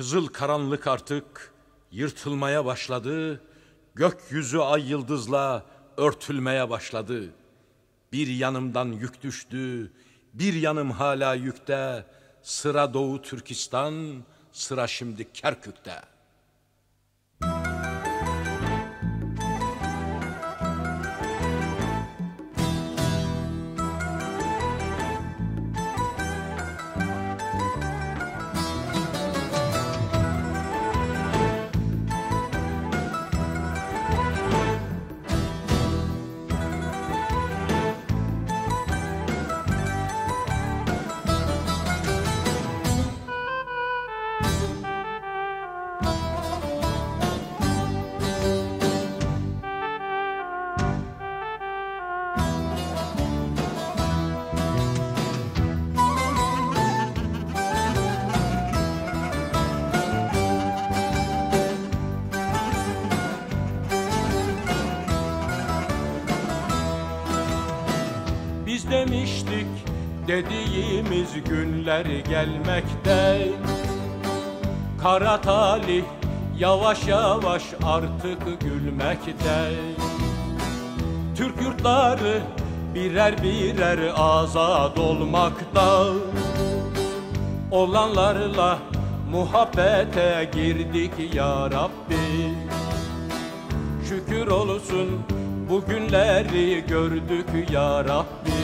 Kızıl karanlık artık yırtılmaya başladı. Gökyüzü ay yıldızla örtülmeye başladı. Bir yanımdan yük düştü, bir yanım hala yükte. Sıra Doğu Türkistan, sıra şimdi Kerkük'te. Biz demiştik. Dediğimiz günler gelmekte. Kara talih yavaş yavaş artık gülmekte. Türk yurtları birer birer azad olmakta. Olanlarla muhabbete girdik ya Rabbi. Şükür olsun bugünleri gördük ya Rabbi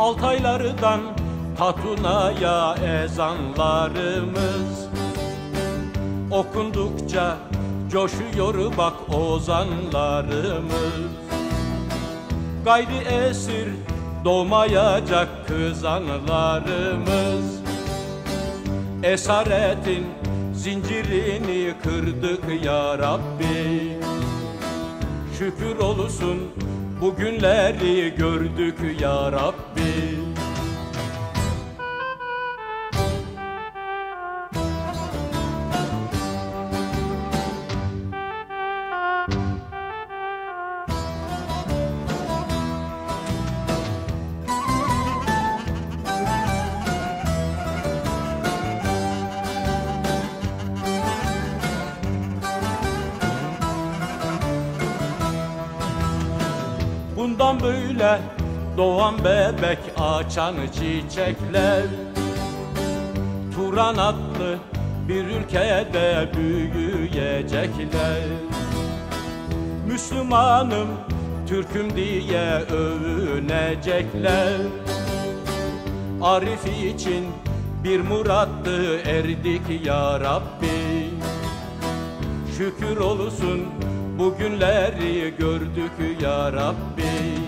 Altaylardan Tatuna'ya ezanlarımız. Okundukça coşuyor bak ozanlarımız. Gayri esir doğmayacak kızanlarımız. Esaretin zincirini kırdık ya Rabbi. Şükür olsun bugünleri gördük ya Rabbi Bundan böyle doğan bebek açan çiçekler. Turan adlı bir ülkede büyüyecekler. Müslümanım, Türk'üm diye övünecekler. Arif için bir murattı erdik ya Rabbi. Şükür olsun bugünleri gördük ya Rabbi